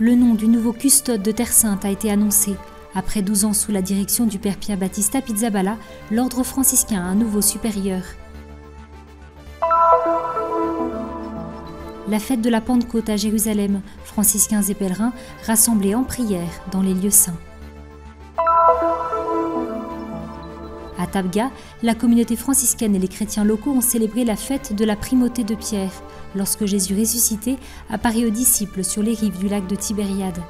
le nom du nouveau custode de Terre Sainte a été annoncé. Après 12 ans sous la direction du père Pierre Battista Pizzaballa, l'ordre franciscain a un nouveau supérieur. La fête de la Pentecôte à Jérusalem, franciscains et pèlerins rassemblés en prière dans les lieux saints. À Tabga, la communauté franciscaine et les chrétiens locaux ont célébré la fête de la primauté de Pierre, lorsque Jésus ressuscité apparaît aux disciples sur les rives du lac de Tibériade.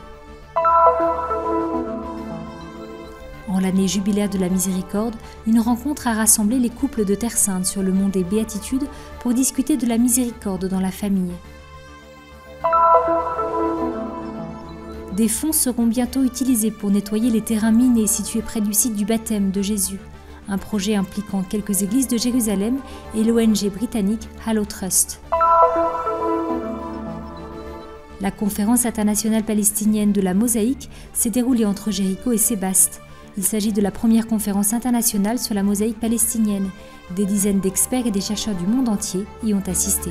En l'année jubilaire de la miséricorde, une rencontre a rassemblé les couples de Terre Sainte sur le mont des Béatitudes pour discuter de la miséricorde dans la famille. Des fonds seront bientôt utilisés pour nettoyer les terrains minés situés près du site du baptême de Jésus, un projet impliquant quelques églises de Jérusalem et l'ONG britannique Hallow Trust. La conférence internationale palestinienne de la mosaïque s'est déroulée entre Jéricho et Sébaste. Il s'agit de la première conférence internationale sur la mosaïque palestinienne. Des dizaines d'experts et des chercheurs du monde entier y ont assisté.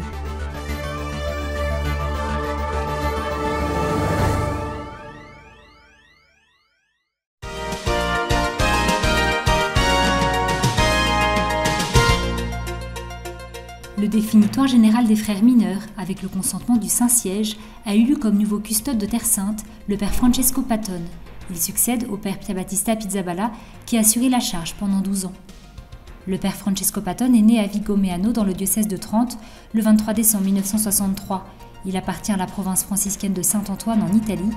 Le définitoire général des frères mineurs, avec le consentement du Saint-Siège, a lieu comme nouveau custode de Terre Sainte le père Francesco Patton. Il succède au père Battista Pizzaballa, qui a assuré la charge pendant 12 ans. Le père Francesco Patton est né à Vigomeano dans le diocèse de Trente le 23 décembre 1963. Il appartient à la province franciscaine de Saint-Antoine en Italie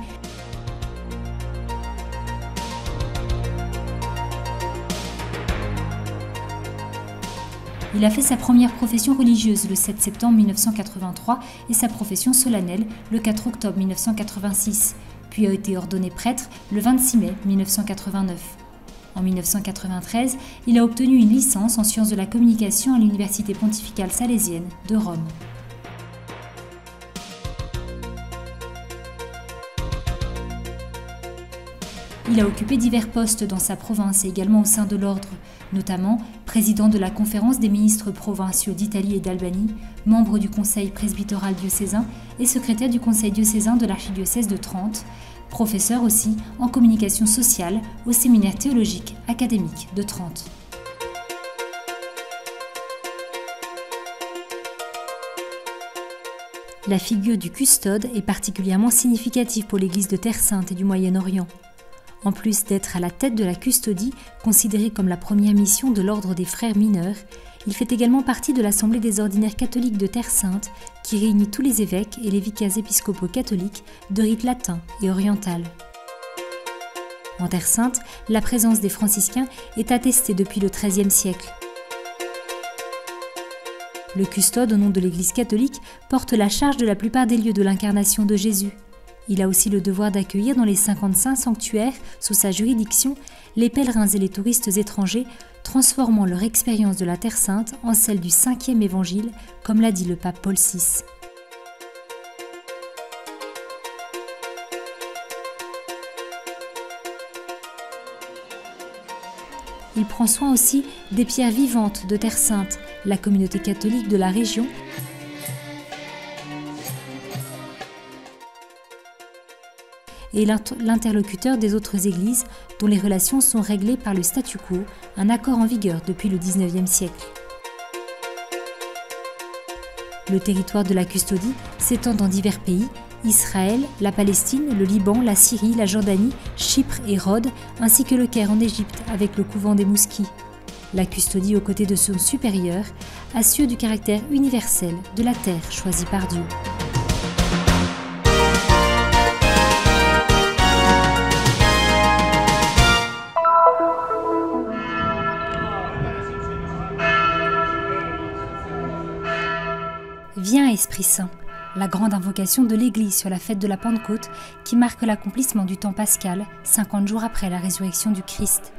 Il a fait sa première profession religieuse le 7 septembre 1983 et sa profession solennelle le 4 octobre 1986, puis a été ordonné prêtre le 26 mai 1989. En 1993, il a obtenu une licence en sciences de la communication à l'Université pontificale salésienne de Rome. Il a occupé divers postes dans sa province et également au sein de l'ordre, notamment président de la conférence des ministres provinciaux d'Italie et d'Albanie, membre du conseil presbytéral diocésain et secrétaire du conseil diocésain de l'archidiocèse de Trente, professeur aussi en communication sociale au séminaire théologique académique de Trente. La figure du custode est particulièrement significative pour l'Église de Terre Sainte et du Moyen-Orient. En plus d'être à la tête de la custodie, considérée comme la première mission de l'ordre des frères mineurs, il fait également partie de l'Assemblée des ordinaires catholiques de Terre Sainte, qui réunit tous les évêques et les vicars épiscopaux catholiques de rite latin et oriental. En Terre Sainte, la présence des franciscains est attestée depuis le XIIIe siècle. Le custode au nom de l'Église catholique porte la charge de la plupart des lieux de l'incarnation de Jésus. Il a aussi le devoir d'accueillir dans les 55 sanctuaires sous sa juridiction les pèlerins et les touristes étrangers, transformant leur expérience de la Terre Sainte en celle du cinquième évangile, comme l'a dit le pape Paul VI. Il prend soin aussi des pierres vivantes de Terre Sainte, la communauté catholique de la région et l'interlocuteur des autres églises dont les relations sont réglées par le statu quo, un accord en vigueur depuis le XIXe siècle. Le territoire de la custodie s'étend dans divers pays, Israël, la Palestine, le Liban, la Syrie, la Jordanie, Chypre et Rhodes, ainsi que le Caire en Égypte avec le couvent des Mouskis. La custodie aux côtés de son supérieur assure du caractère universel de la terre choisie par Dieu. Viens Esprit Saint, la grande invocation de l'Église sur la fête de la Pentecôte qui marque l'accomplissement du temps pascal, 50 jours après la résurrection du Christ.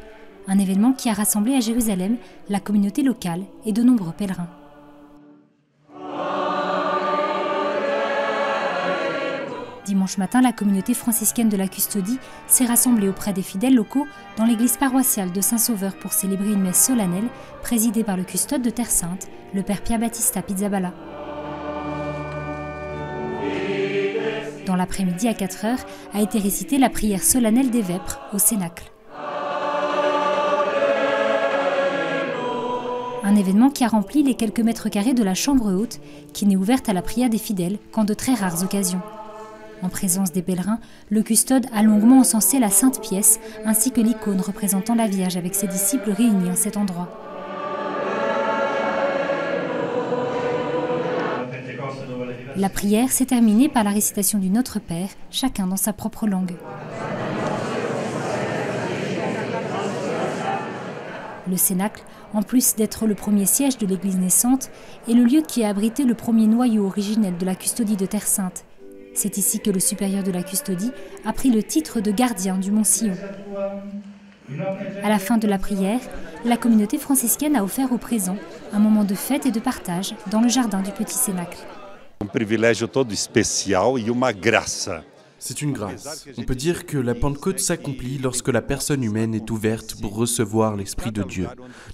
Un événement qui a rassemblé à Jérusalem la communauté locale et de nombreux pèlerins. Dimanche matin, la communauté franciscaine de la Custodie s'est rassemblée auprès des fidèles locaux dans l'église paroissiale de Saint-Sauveur pour célébrer une messe solennelle présidée par le custode de Terre Sainte, le père Pierre Battista Pizzaballa. Dans l'après-midi à 4 heures, a été récitée la prière solennelle des Vêpres au Cénacle. Un événement qui a rempli les quelques mètres carrés de la chambre haute, qui n'est ouverte à la prière des fidèles qu'en de très rares occasions. En présence des pèlerins, le custode a longuement encensé la sainte pièce ainsi que l'icône représentant la Vierge avec ses disciples réunis en cet endroit. La prière s'est terminée par la récitation du Notre Père, chacun dans sa propre langue. Le Cénacle, en plus d'être le premier siège de l'Église naissante, est le lieu qui a abrité le premier noyau originel de la custodie de Terre Sainte. C'est ici que le supérieur de la custodie a pris le titre de gardien du Mont Sion. À la fin de la prière, la communauté franciscaine a offert au présent un moment de fête et de partage dans le jardin du Petit Cénacle. Un privilège todo especial e uma graça. C'est une grâce. On peut dire que la Pentecôte s'accomplit lorsque la personne humaine est ouverte pour recevoir l'Esprit de Dieu.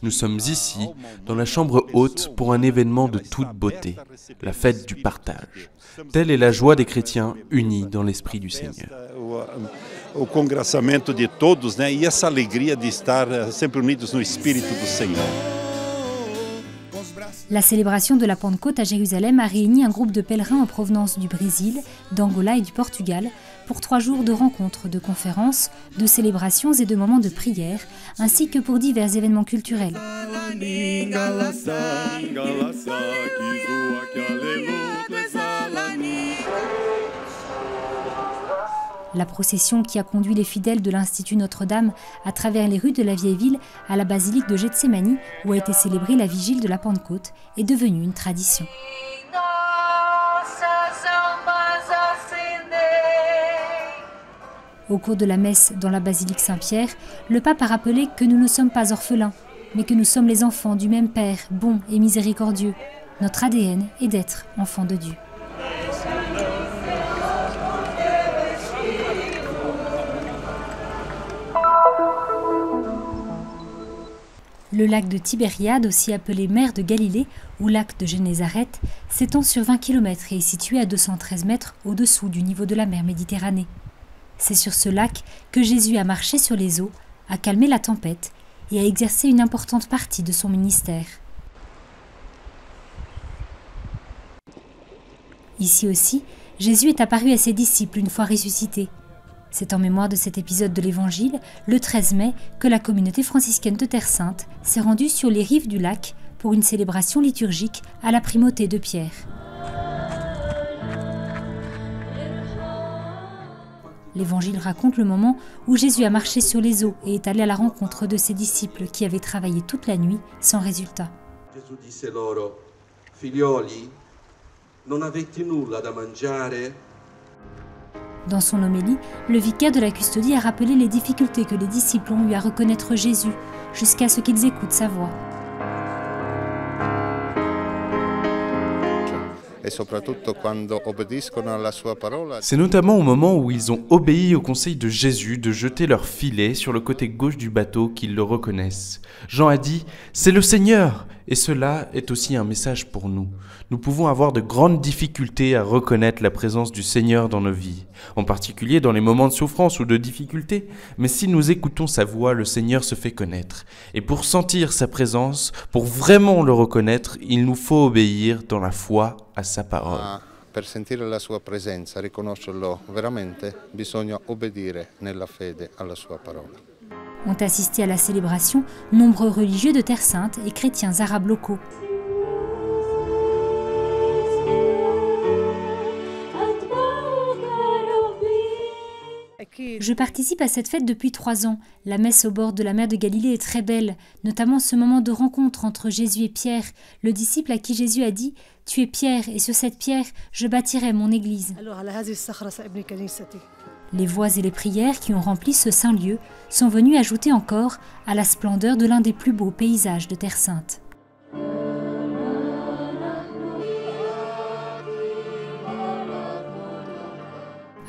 Nous sommes ici, dans la chambre haute, pour un événement de toute beauté, la fête du partage. Telle est la joie des chrétiens unis dans l'Esprit du Seigneur. O congraçamento de todos, né? E essa alegria de estar sempre unidos no Espírito do Senhor. La célébration de la Pentecôte à Jérusalem a réuni un groupe de pèlerins en provenance du Brésil, d'Angola et du Portugal pour trois jours de rencontres, de conférences, de célébrations et de moments de prière, ainsi que pour divers événements culturels. La procession qui a conduit les fidèles de l'Institut Notre-Dame à travers les rues de la vieille ville à la basilique de Gethsemane, où a été célébrée la vigile de la Pentecôte, est devenue une tradition. Au cours de la messe dans la basilique Saint-Pierre, le pape a rappelé que nous ne sommes pas orphelins, mais que nous sommes les enfants du même Père, bon et miséricordieux. Notre ADN est d'être enfants de Dieu. Le lac de Tibériade, aussi appelé mer de Galilée ou lac de Génézareth, s'étend sur 20 km et est situé à 213 mètres au-dessous du niveau de la mer Méditerranée. C'est sur ce lac que Jésus a marché sur les eaux, a calmé la tempête et a exercé une importante partie de son ministère. Ici aussi, Jésus est apparu à ses disciples une fois ressuscité. C'est en mémoire de cet épisode de l'Évangile, le 13 mai, que la communauté franciscaine de Terre Sainte s'est rendue sur les rives du lac pour une célébration liturgique à la primauté de Pierre. L'Évangile raconte le moment où Jésus a marché sur les eaux et est allé à la rencontre de ses disciples qui avaient travaillé toute la nuit sans résultat. Dans son homélie, le vicaire de la custodie a rappelé les difficultés que les disciples ont eu à reconnaître Jésus jusqu'à ce qu'ils écoutent sa voix. C'est notamment au moment où ils ont obéi au conseil de Jésus de jeter leur filet sur le côté gauche du bateau qu'ils le reconnaissent. Jean a dit, C'est le Seigneur Et cela est aussi un message pour nous. Nous pouvons avoir de grandes difficultés à reconnaître la présence du Seigneur dans nos vies, en particulier dans les moments de souffrance ou de difficulté, mais si nous écoutons sa voix, le Seigneur se fait connaître. Et pour sentir sa présence, pour vraiment le reconnaître, il nous faut obéir dans la foi à sa parole. Ma per la sua presenza, riconoscerlo veramente, bisogna obbedire nella fede alla sua parola. Ont assisté à la célébration nombreux religieux de Terre Sainte et chrétiens arabes locaux. Je participe à cette fête depuis trois ans. La messe au bord de la mer de Galilée est très belle, notamment ce moment de rencontre entre Jésus et Pierre, le disciple à qui Jésus a dit Tu es Pierre, et sur cette pierre, je bâtirai mon église. Les voix et les prières qui ont rempli ce saint lieu sont venues ajouter encore à la splendeur de l'un des plus beaux paysages de Terre Sainte.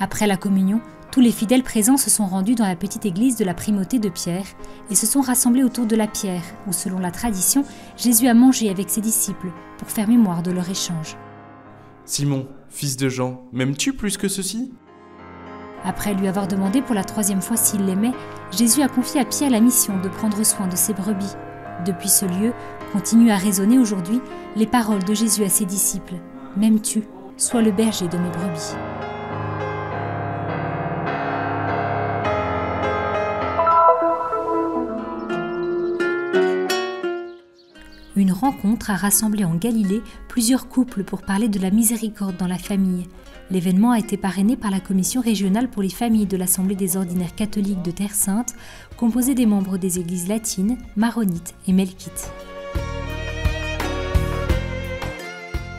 Après la communion, tous les fidèles présents se sont rendus dans la petite église de la primauté de Pierre et se sont rassemblés autour de la pierre où, selon la tradition, Jésus a mangé avec ses disciples pour faire mémoire de leur échange. Simon, fils de Jean, m'aimes-tu plus que ceci? Après lui avoir demandé pour la troisième fois s'il l'aimait, Jésus a confié à Pierre la mission de prendre soin de ses brebis. Depuis ce lieu, continuent à résonner aujourd'hui les paroles de Jésus à ses disciples. M'aimes-tu? Sois le berger de mes brebis. Une rencontre a rassemblé en Galilée plusieurs couples pour parler de la miséricorde dans la famille. L'événement a été parrainé par la Commission régionale pour les familles de l'Assemblée des ordinaires catholiques de Terre Sainte, composée des membres des églises latines, maronites et melkites.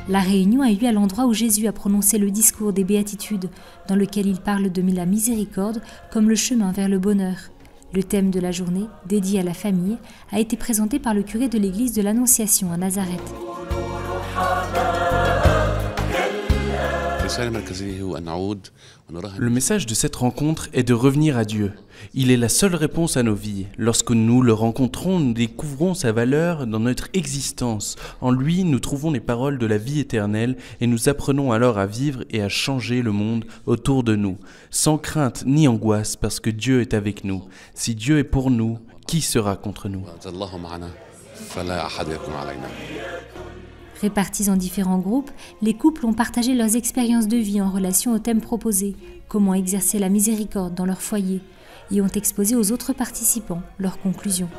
La réunion a eu lieu à l'endroit où Jésus a prononcé le discours des béatitudes, dans lequel il parle de la miséricorde comme le chemin vers le bonheur. Le thème de la journée, dédié à la famille, a été présenté par le curé de l'église de l'Annonciation à Nazareth. Le message de cette rencontre est de revenir à Dieu. Il est la seule réponse à nos vies. Lorsque nous le rencontrons, nous découvrons sa valeur dans notre existence. En lui, nous trouvons les paroles de la vie éternelle et nous apprenons alors à vivre et à changer le monde autour de nous, sans crainte ni angoisse parce que Dieu est avec nous. Si Dieu est pour nous, qui sera contre nous? Répartis en différents groupes, les couples ont partagé leurs expériences de vie en relation au thème proposé, comment exercer la miséricorde dans leur foyer, et ont exposé aux autres participants leurs conclusions.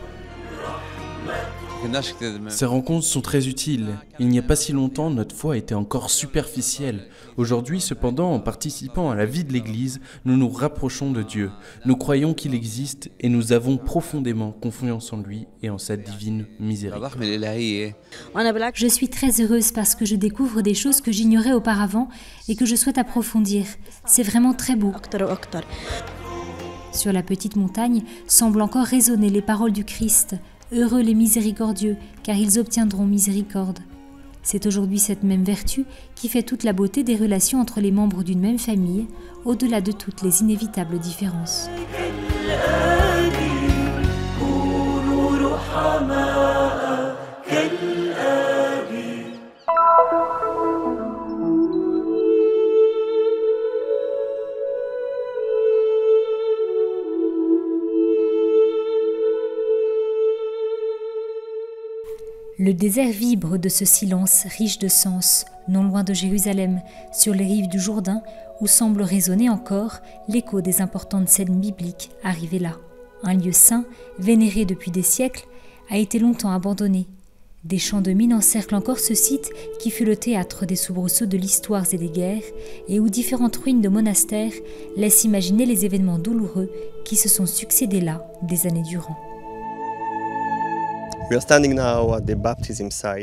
Ces rencontres sont très utiles. Il n'y a pas si longtemps, notre foi était encore superficielle. Aujourd'hui, cependant, en participant à la vie de l'Église, nous nous rapprochons de Dieu. Nous croyons qu'il existe et nous avons profondément confiance en lui et en sa divine miséricorde. Je suis très heureuse parce que je découvre des choses que j'ignorais auparavant et que je souhaite approfondir. C'est vraiment très beau. Sur la petite montagne semblent encore résonner les paroles du Christ. Heureux les miséricordieux, car ils obtiendront miséricorde. C'est aujourd'hui cette même vertu qui fait toute la beauté des relations entre les membres d'une même famille, au-delà de toutes les inévitables différences. Le désert vibre de ce silence riche de sens, non loin de Jérusalem, sur les rives du Jourdain, où semble résonner encore l'écho des importantes scènes bibliques arrivées là. Un lieu saint, vénéré depuis des siècles, a été longtemps abandonné. Des champs de mines encerclent encore ce site qui fut le théâtre des soubresauts de l'histoire et des guerres, et où différentes ruines de monastères laissent imaginer les événements douloureux qui se sont succédés là des années durant.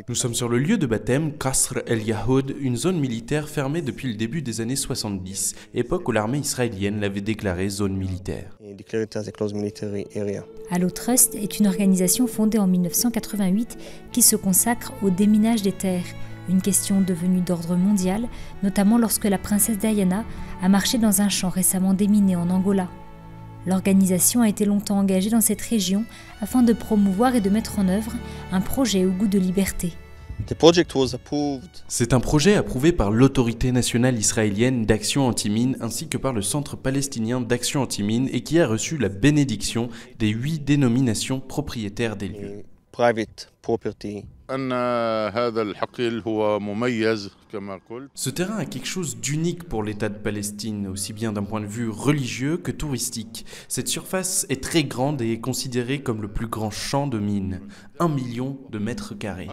Nous sommes sur le lieu de baptême Qasr el Yahoud, une zone militaire fermée depuis le début des années 70, époque où l'armée israélienne l'avait déclarée zone militaire. Allo Trust est une organisation fondée en 1988 qui se consacre au déminage des terres, une question devenue d'ordre mondial, notamment lorsque la princesse Diana a marché dans un champ récemment déminé en Angola. L'organisation a été longtemps engagée dans cette région afin de promouvoir et de mettre en œuvre un projet au goût de liberté. C'est un projet approuvé par l'autorité nationale israélienne d'action anti-mine ainsi que par le Centre palestinien d'action anti-mine et qui a reçu la bénédiction des huit dénominations propriétaires des lieux. Ce terrain a quelque chose d'unique pour l'État de Palestine, aussi bien d'un point de vue religieux que touristique. Cette surface est très grande et est considérée comme le plus grand champ de mines, un million de mètres carrés.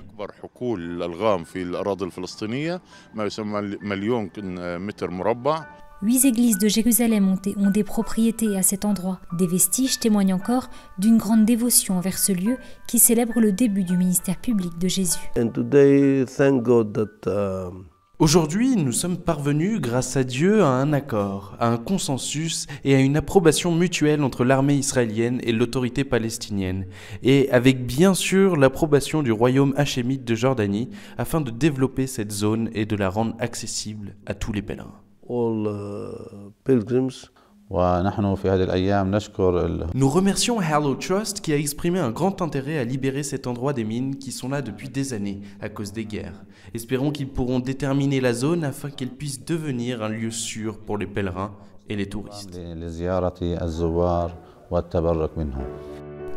Huit églises de Jérusalem ont, des propriétés à cet endroit. Des vestiges témoignent encore d'une grande dévotion envers ce lieu qui célèbre le début du ministère public de Jésus. Um, Aujourd'hui, nous sommes parvenus, grâce à Dieu, à un accord, à un consensus et à une approbation mutuelle entre l'armée israélienne et l'autorité palestinienne, et avec bien sûr l'approbation du royaume hachémite de Jordanie, afin de développer cette zone et de la rendre accessible à tous les pèlerins. All uh, pilgrims Nous remercions Hello Trust qui a exprimé un grand intérêt à libérer cet endroit des mines qui sont là depuis des années à cause des guerres. Espérons qu'ils pourront déterminer la zone afin qu'elle puisse devenir un lieu sûr pour les pèlerins et les touristes.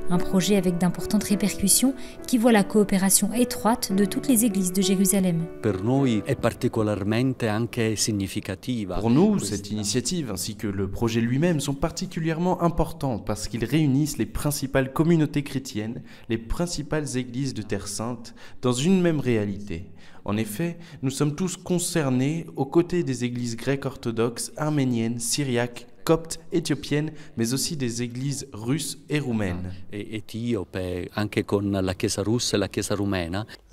Un projet avec d'importantes répercussions qui voit la coopération étroite de toutes les églises de Jérusalem. Pour nous, cette initiative ainsi que le projet lui-même sont particulièrement importants parce qu'ils réunissent les principales communautés chrétiennes, les principales églises de Terre Sainte, dans une même réalité. En effet, nous sommes tous concernés aux côtés des églises grecques orthodoxes, arméniennes, syriaques, coptes, éthiopiennes, mais aussi des églises russes et roumaines.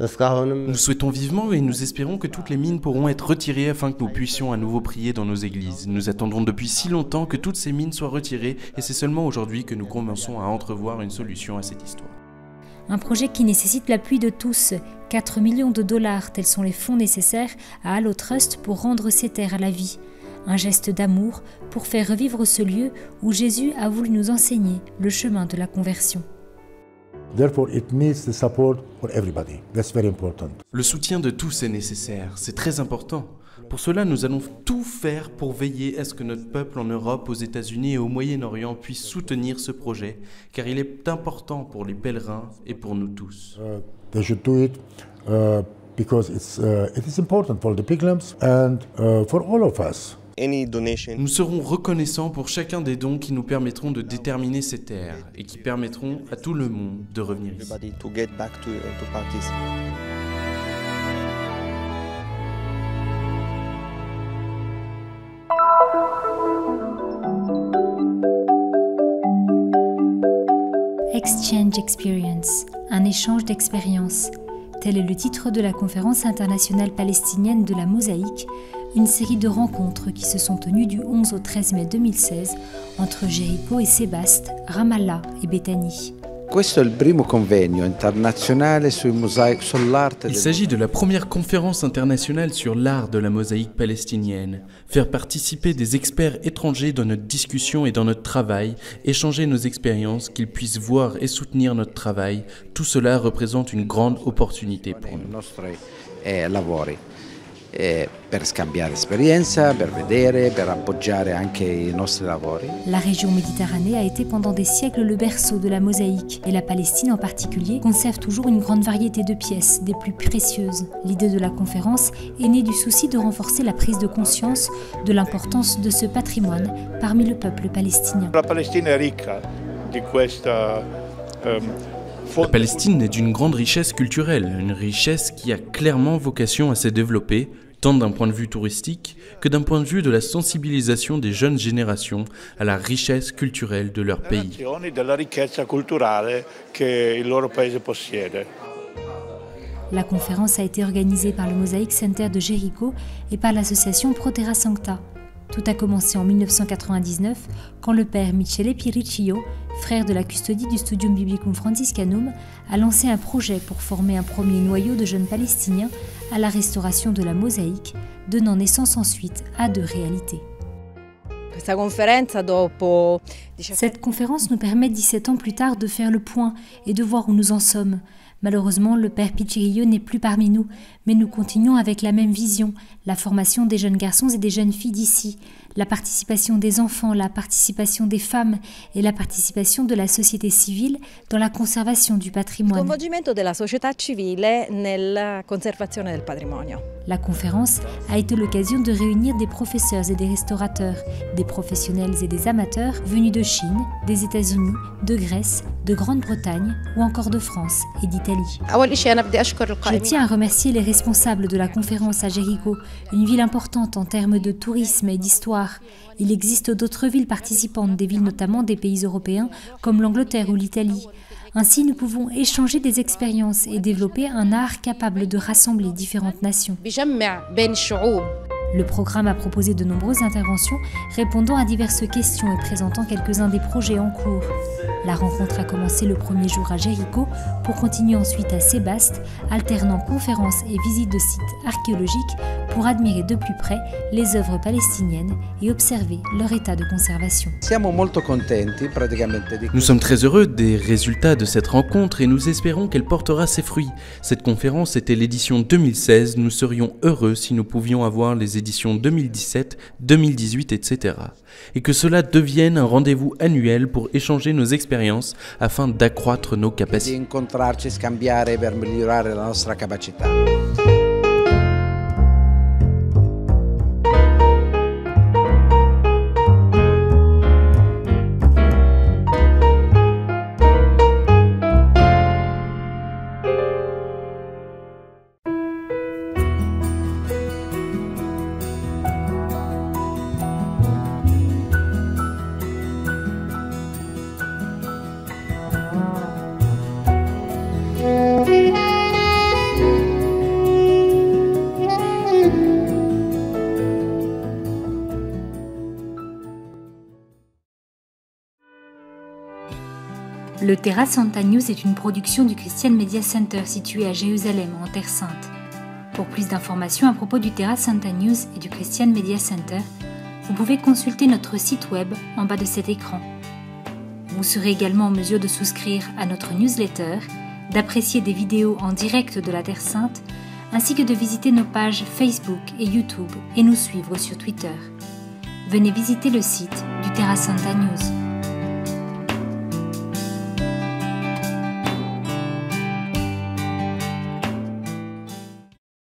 Nous souhaitons vivement et nous espérons que toutes les mines pourront être retirées afin que nous puissions à nouveau prier dans nos églises. Nous attendons depuis si longtemps que toutes ces mines soient retirées et c'est seulement aujourd'hui que nous commençons à entrevoir une solution à cette histoire. Un projet qui nécessite l'appui de tous. 4 millions de dollars, tels sont les fonds nécessaires à Allo Trust pour rendre ces terres à la vie un geste d'amour pour faire revivre ce lieu où Jésus a voulu nous enseigner le chemin de la conversion. Le soutien de tous est nécessaire, c'est très important. Pour cela, nous allons tout faire pour veiller à ce que notre peuple en Europe, aux États-Unis et au Moyen-Orient puisse soutenir ce projet, car il est important pour les pèlerins et pour nous tous. Uh, uh, because it's, uh, it is important for the pilgrims and uh, for all of us. Nous serons reconnaissants pour chacun des dons qui nous permettront de déterminer ces terres et qui permettront à tout le monde de revenir ici. Exchange Experience, un échange d'expériences. Tel est le titre de la conférence internationale palestinienne de la mosaïque une série de rencontres qui se sont tenues du 11 au 13 mai 2016 entre Jéricho et Sébaste, Ramallah et Bethany. Il s'agit de la première conférence internationale sur l'art de la mosaïque palestinienne. Faire participer des experts étrangers dans notre discussion et dans notre travail, échanger nos expériences, qu'ils puissent voir et soutenir notre travail, tout cela représente une grande opportunité pour nous. Eh, per scambiare esperienza, per vedere, per appoggiare anche i nostri lavori. La région Méditerranée a été pendant des siècles le berceau de la mosaïque et la Palestine en particulier conserve toujours une grande variété de pièces, des plus précieuses. L'idée de la conférence est née du souci de renforcer la prise de conscience de l'importance de ce patrimoine parmi le peuple palestinien. La Palestine est riche de questa ehm, la Palestine est d'une grande richesse culturelle, une richesse qui a clairement vocation à se développer tant d'un point de vue touristique que d'un point de vue de la sensibilisation des jeunes générations à la richesse culturelle de leur pays. La conférence a été organisée par le Mosaic Center de Jéricho et par l'association Protera Sancta. Tout a commencé en 1999 quand le père Michele Piriccio, frère de la custodie du Studium Biblicum Franciscanum, a lancé un projet pour former un premier noyau de jeunes palestiniens à la restauration de la mosaïque, donnant naissance ensuite à deux réalités. Cette conférence nous permet 17 ans plus tard de faire le point et de voir où nous en sommes, Malheureusement, le père Pichirillo n'est plus parmi nous, mais nous continuons avec la même vision, la formation des jeunes garçons et des jeunes filles d'ici, la participation des enfants, la participation des femmes et la participation de la société civile dans la conservation du patrimoine. La conférence a été l'occasion de réunir des professeurs et des restaurateurs, des professionnels et des amateurs venus de Chine, des États-Unis, de Grèce, de Grande-Bretagne ou encore de France et d'Italie. Je tiens à remercier les responsables de la conférence à Jéricho, une ville importante en termes de tourisme et d'histoire. Il existe d'autres villes participantes, des villes notamment des pays européens comme l'Angleterre ou l'Italie. Ainsi, nous pouvons échanger des expériences et développer un art capable de rassembler différentes nations. Le programme a proposé de nombreuses interventions répondant à diverses questions et présentant quelques-uns des projets en cours. La rencontre a commencé le premier jour à Jéricho pour continuer ensuite à Sébaste, alternant conférences et visites de sites archéologiques pour admirer de plus près les œuvres palestiniennes et observer leur état de conservation. Nous sommes très heureux des résultats de cette rencontre et nous espérons qu'elle portera ses fruits. Cette conférence était l'édition 2016, nous serions heureux si nous pouvions avoir les éditions 2017, 2018, etc. Et que cela devienne un rendez-vous annuel pour échanger nos expériences afin d'accroître nos capacités. Le Terra Santa News est une production du Christian Media Center situé à Jérusalem, en Terre Sainte. Pour plus d'informations à propos du Terra Santa News et du Christian Media Center, vous pouvez consulter notre site web en bas de cet écran. Vous serez également en mesure de souscrire à notre newsletter, d'apprécier des vidéos en direct de la Terre Sainte, ainsi que de visiter nos pages Facebook et YouTube et nous suivre sur Twitter. Venez visiter le site du Terra Santa News.